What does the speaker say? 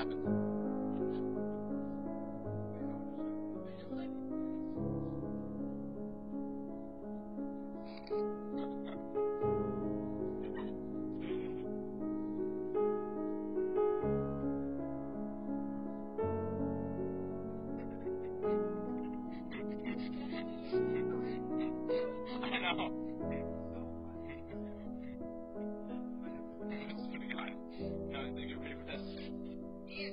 happens. I know.